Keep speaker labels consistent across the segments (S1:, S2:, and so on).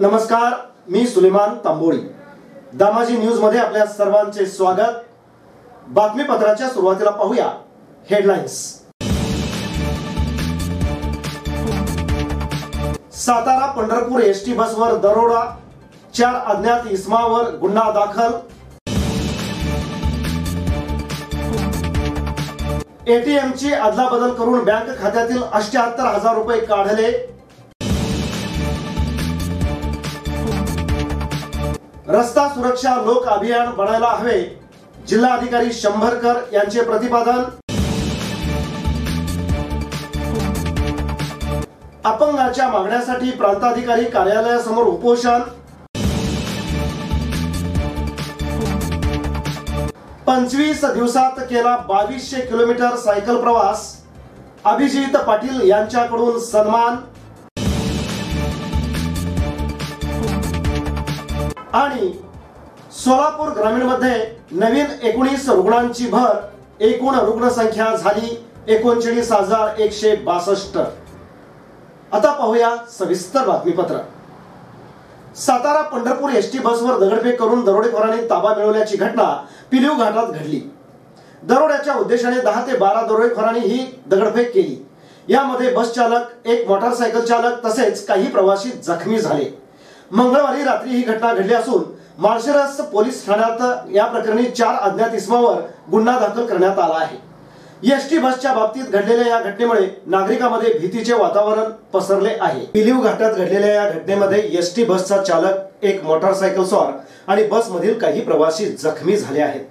S1: नमस्कार मी सुलेमान तांबोळी. दामाजी न्यूजमध्ये आपल्या सर्वांचे स्वागत. बातमीपत्राच्या सुरुवातीला पाहूया headlines Satara Pandharpur S T बसवर दरोडा. चार अज्ञात इस्मावर गुन्हा दाखल. एटीएमची अदलाबदल करून बँक खात्यातील अष्ट्याहत्तर हजार रुपये काढले. रस्ता सुरक्षा लोक अभियान बनायला हवे. जिल्हाधिकारी शंभरकर यांचे प्रतिपादन. अपंगाच्या मागण्यासाठी प्रांताधिकारी कार्यालयासमोर उपोषण. पंचवीस दिवसात केला बावीसशे किलोमीटर सायकल प्रवास. अभिजित पाटील यांच्याकडून सन्मान. आणि सोलापूर ग्रामीणमध्ये नवीन एकोणीस रुग्णांची भर एकूण रुग्णसंख्या झाली एकोणचाळीस हजार एकशे बासष्ट. आता पाहूया सविस्तर बातमीपत्र. सातारा पंढरपूर एस टी बसवर दगडफेक करून दरोडेखोरांनी ताबा मिळवल्याची घटना पिलीव घाटात घडली. दरोड्याच्या उद्देशाने दहा ते बारा दरोडेखोरांनी ही दगडफेक केली. यामध्ये बस चालक एक मोटारसायकल चालक तसेच काही प्रवासी जखमी झाले. मंगळवारी रात्री ही घटना घडली असून माळशिरस पोलीस ठाण्यात या प्रकरणी चार अज्ञात इसमावर गुन्हा दाखल करण्यात आला आहे. एसटी बसच्या बाबतीत घडलेल्या या घटनेमुळे नागरिकांमध्ये भीतीचे वातावरण पसरले आहे. पिलीव घाटात घडलेल्या या घटनेमध्ये एसटी बसचा चालक एक मोटारसायकल स्वार आणि बसमधील काही प्रवासी जखमी झाले आहेत.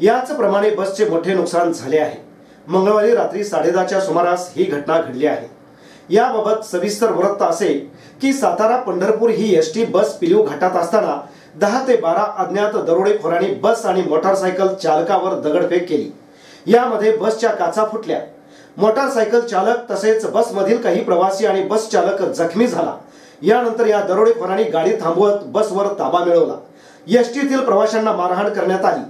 S1: याचप्रमाणे बसचे मोठे नुकसान झाले आहे. मंगळवारी रात्री साडेदहाच्या सुमारास ही घटना घडली आहे. याबाबत सविस्तर वृत्त असे की सातारा पंढरपूर ही एस टी बस पिलीव घाटात असताना दहा ते बारा अज्ञात दरोडेखोरांनी बस आणि मोटारसायकल चालकावर दगडफेक केली. यामध्ये बसच्या काचा फुटल्या. मोटारसायकल चालक तसेच बसमधील काही प्रवासी आणि बस चालक जखमी झाला. यानंतर या दरोडेखोरांनी गाडी थांबवत बसवर ताबा मिळवला. एसटीतील प्रवाशांना मारहाण करण्यात आली.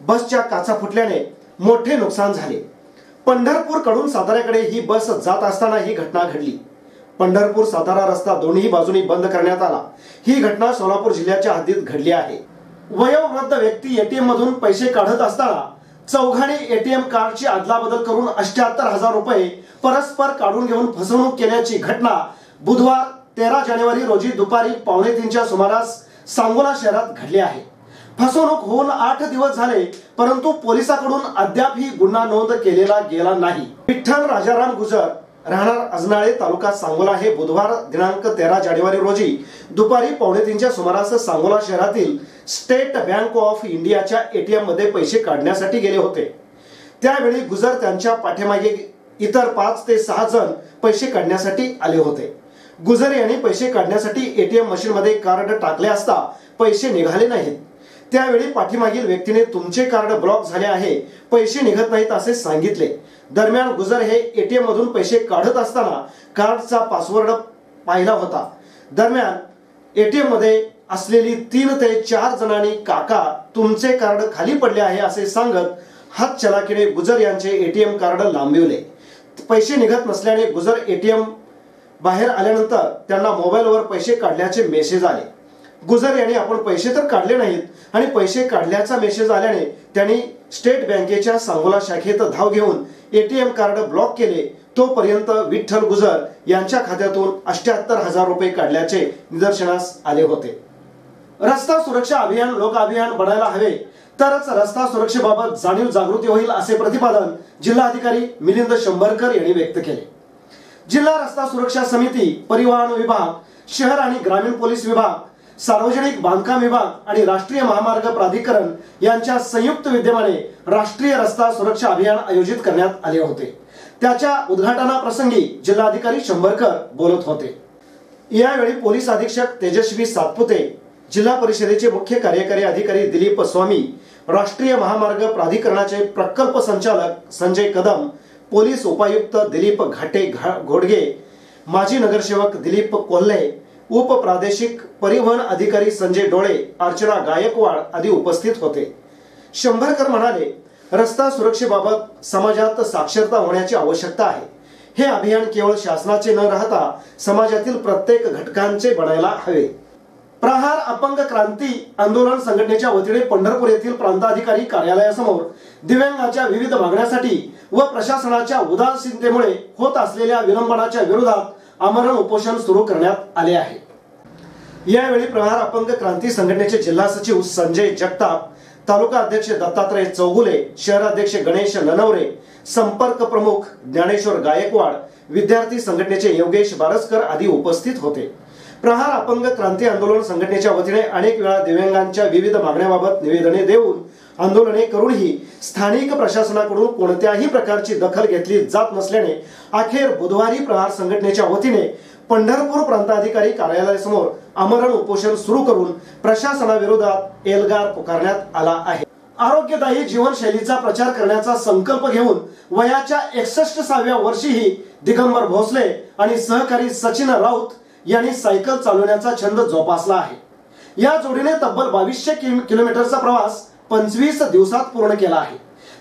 S1: बसच्या काचा फुटल्याने मोठे नुकसान झाले. पंढरपूरकडून साताऱ्याकडे ही बस जात असताना ही घटना घडली. पंढरपूर सातारा रस्ता दोन्ही बाजूनी बंद करण्यात आला. ही घटना सोलापूर जिल्ह्याच्या हद्दीत घडली आहे. वयोवृद्ध व्यक्ती एटीएम मधून पैसे काढत असताना चौघाने एटीएम कार्डची अदलाबदल करून अष्ट्याहत्तर हजार रुपये परस्पर काढून घेऊन फसवणूक केल्याची घटना बुधवार तेरा जानेवारी रोजी दुपारी पावणे तीनच्या सुमारास सांगोला शहरात घडली आहे. फसवणूक होऊन आठ दिवस झाले परंतु पोलिसांकडून अद्यापही गुन्हा नोंद केलेला गेला नाही. विठ्ठल राजाराम गुजर राहणार अजनाळे तालुका सांगोला हे बुधवार दिनांक तेरा जानेवारी रोजी दुपारी पावणे तीनच्या सुमारास सांगोला शहरातील स्टेट बँक ऑफ इंडियाच्या एटीएममध्ये पैसे काढण्यासाठी गेले होते. त्यावेळी गुजर त्यांच्या पाठीमागे इतर पाच ते सहा जण पैसे काढण्यासाठी आले होते. गुजर यांनी पैसे काढण्यासाठी एटीएम मशीन मध्ये कार्ड टाकले असता पैसे निघाले नाहीत. त्यावेळी पाठीमागील व्यक्तीने तुमचे कार्ड ब्लॉक झाले आहे पैसे निघत नाहीत असे सांगितले. दरम्यान गुजर हे एटीएम मधून पैसे काढत असताना कार्डचा पासवर्ड पाहिला होता. दरम्यान एटीएममध्ये असलेली तीन ते चार जणांनी काका तुमचे कार्ड खाली पडले आहे असे सांगत हात चलाकीने गुजर यांचे एटीएम कार्ड लांबविले. पैसे निघत नसल्याने गुजर एटीएम बाहेर आल्यानंतर त्यांना मोबाईलवर पैसे काढल्याचे मेसेज आले. गुजर यांनी आपण पैसे तर काढले नाहीत. आणि पैसे काढल्याचा मेसेज आल्याने त्यांनी स्टेट बँकेच्या सांगोला शाखेत धाव घेऊन एटीएम कार्ड ब्लॉक केले. तोपर्यंत विठ्ठल गुजर यांच्या खात्यातून अष्ट्याहत्तर हजार रुपये काढल्याचे निदर्शनास आले होते. रस्ता सुरक्षा अभियान लोक अभियान बनायला हवे. तरच रस्ता सुरक्षेबाबत जाणीव जागृती होईल असे प्रतिपादन जिल्हाधिकारी मिलिंद शंभरकर यांनी व्यक्त केले. जिल्हा रस्ता सुरक्षा समिती परिवहन विभाग शहर आणि ग्रामीण पोलीस विभाग सार्वजनिक बांधकाम विभाग आणि राष्ट्रीय महामार्ग प्राधिकरण यांच्या संयुक्त विद्यमाने राष्ट्रीय रस्ता सुरक्षा अभियान आयोजित करण्यात आले होते. त्याच्या उद्घाटनाप्रसंगी जिल्हाधिकारी शंभरकर बोलत होते. यावेळी पोलीस अधीक्षक तेजस्वी सातपुते जिल्हा परिषदेचे मुख्य कार्यकारी अधिकारी दिलीप स्वामी राष्ट्रीय महामार्ग प्राधिकरणाचे प्रकल्प संचालक संजय कदम पोलीस उपायुक्त दिलीप घाटे घोडगे माजी नगरसेवक दिलीप कोल्हे उपप्रादेशिक परिवहन अधिकारी संजय डोळे अर्चना गायकवाड आदी उपस्थित होते. शंभरकर म्हणाले रस्ता सुरक्षेबाबत समाजात साक्षरता होण्याची आवश्यकता आहे. हे अभियान केवळ शासनाचे न राहता समाजातील प्रत्येक घटकांचे बनायला हवे. प्रहार अपंग क्रांती आंदोलन संघटनेच्या वतीने पंढरपूर येथील प्रांताधिकारी कार्यालयासमोर दिव्यांगाच्या विविध मागण्यासाठी व प्रशासनाच्या उदासीनतेमुळे होत असलेल्या विलंबनाच्या विरोधात आमरण उपोषण सुरू करण्यात आले आहे. यावेळी प्रहार अपंग क्रांती संघटनेचे जिल्हा सचिव संजय जगताप तालुका अध्यक्ष दत्तात्रय चौगुले शहराध्यक्ष गणेश ननवरे संपर्क प्रमुख ज्ञानेश्वर गायकवाड विद्यार्थी संघटनेचे योगेश बारसकर आदी उपस्थित होते. प्रहार अपंग क्रांती आंदोलन संघटनेच्या वतीने अनेक वेळा दिव्यांगांच्या विविध मागण्याबाबत निवेदने देऊन आंदोलने करूनही स्थानिक प्रशासनाकडून कोणत्याही प्रकारची दखल घेतली जात नसल्याने अखेर बुधवारी प्रहार संघटनेच्या वतीने पंढरपूर प्रांताधिकारी कार्यालयासमोर आमरण उपोषण सुरू करून प्रशासनाविरोधात एल्गार पुकारण्यात आला आहे. आरोग्यदायी जीवनशैलीचा प्रचार करण्याचा संकल्प घेऊन वयाच्या एकसष्ट सहाव्या वर्षीही दिगंबर भोसले आणि सहकारी सचिन राऊत यांनी सायकल चालवण्याचा छंद जोपासला आहे. या जोडीने तब्बल बावीसशे किलोमीटरचा प्रवास पंचवीस दिवसात पूर्ण केला आहे.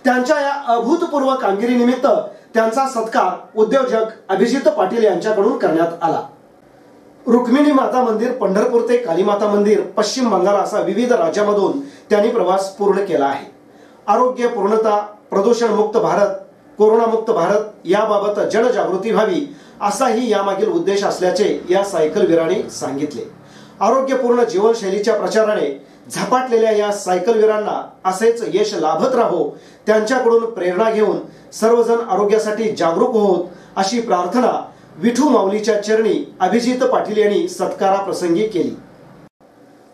S1: त्यांच्या या अभूतपूर्व कामगिरीनिमित्त त्यांचा सत्कार उद्योजक अभिजित पाटील यांच्याकडून करण्यात आला. रुक्मिणी माता मंदिर पंढरपूर ते काली माता मंदिर पश्चिम बंगाल असा विविध राज्यामधून त्यांनी प्रवास पूर्ण केला आहे. आरोग्य पूर्णता प्रदूषण मुक्त भारत कोरोनामुक्त भारत याबाबत जनजागृती व्हावी असाही यामागील उद्देश असल्याचे या सायकल वीरांनी सांगितले. आरोग्यपूर्ण जीवनशैलीच्या प्रचाराने झपाटलेल्या या सायकलवीरांना असेच यश लाभत राहो त्यांच्याकडून प्रेरणा घेऊन सर्वजण आरोग्यासाठी जागरूक होत अशी प्रार्थना विठू माऊलीच्या चरणी अभिजित पाटील यांनी सत्काराप्रसंगी केली.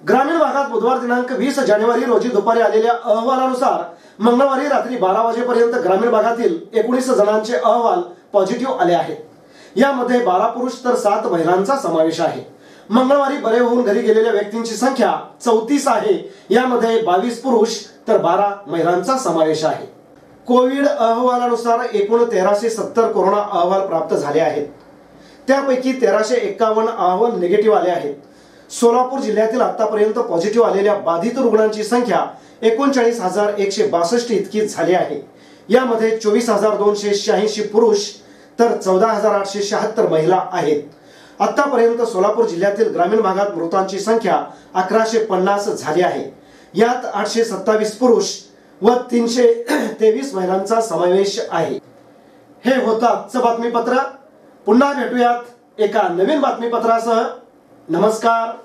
S1: ग्रामीण भागात बुधवार दिनांक वीस जानेवारी रोजी दुपारी आलेल्या अहवालानुसार मंगळवारी रात्री बारा वाजेपर्यंत ग्रामीण भागातील एकोणीस जणांचे अहवाल पॉझिटिव्ह आले आहेत. यामध्ये बारा पुरुष तर सात महिलांचा समावेश आहे. मंगळवारी बरे होऊन घरी गेलेल्या व्यक्तींची संख्या चौतीस आहे. यामध्ये बावीस पुरुष तर बारा महिलांचा समावेश आहे. कोविड अहवालानुसार एकूण तेराशे सत्तर कोरोना अहवाल प्राप्त झाले आहेत. त्यापैकी तेराशे एक्कावन्न अहवाल निगेटिव्ह आले आहेत. सोलापूर जिल्ह्यातील आतापर्यंत पॉझिटिव्ह आलेल्या बाधित रुग्णांची संख्या एकोणचाळीस हजार एकशे बासष्ट इतकी झाली आहे. यामध्ये चोवीस हजार दोनशे शहाऐंशी पुरुष तर चौदा हजार आठशे शहात्तर महिला आहेत. आतापर्यंत सोलापूर जिल्ह्यातील ग्रामीण भागात मृतांची संख्या अकराशे पन्नास झाली आहे. यात आठशे सत्तावीस पुरुष व तीनशे तेवीस महिलांचा समावेश आहे. हे होतं आजचं बातमीपत्र. पुन्हा भेटूयात एका नवीन बातमीपत्रासह. नमस्कार.